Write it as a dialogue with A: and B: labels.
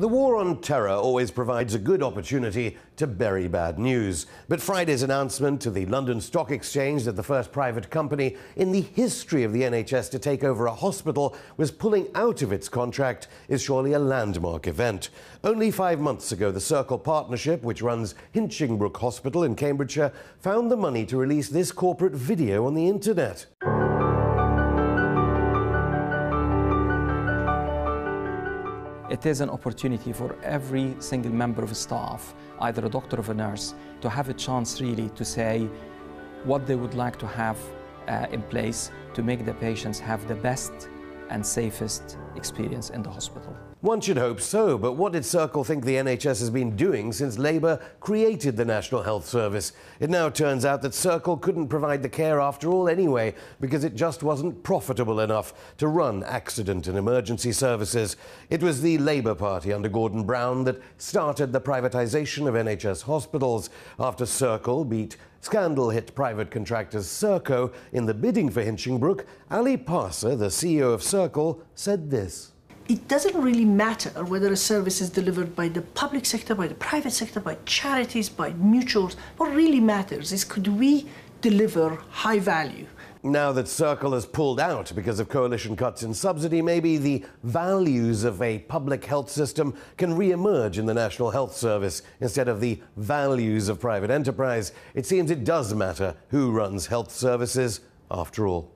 A: The war on terror always provides a good opportunity to bury bad news. But Friday's announcement to the London Stock Exchange that the first private company in the history of the NHS to take over a hospital was pulling out of its contract is surely a landmark event. Only five months ago, the Circle Partnership, which runs Hinchingbrooke Hospital in Cambridgeshire, found the money to release this corporate video on the internet.
B: It is an opportunity for every single member of staff, either a doctor or a nurse, to have a chance really to say what they would like to have uh, in place to make the patients have the best and safest experience in the hospital.
A: One should hope so, but what did Circle think the NHS has been doing since Labour created the National Health Service? It now turns out that Circle couldn't provide the care after all anyway, because it just wasn't profitable enough to run accident and emergency services. It was the Labour Party under Gordon Brown that started the privatisation of NHS hospitals after Circle beat Scandal hit private contractors Serco in the bidding for Hinchingbrooke. Ali Parsa, the CEO of Circle, said this.
C: It doesn't really matter whether a service is delivered by the public sector, by the private sector, by charities, by mutuals. What really matters is could we deliver high value?
A: Now that Circle has pulled out because of coalition cuts in subsidy, maybe the values of a public health system can re-emerge in the National Health Service instead of the values of private enterprise. It seems it does matter who runs health services after all.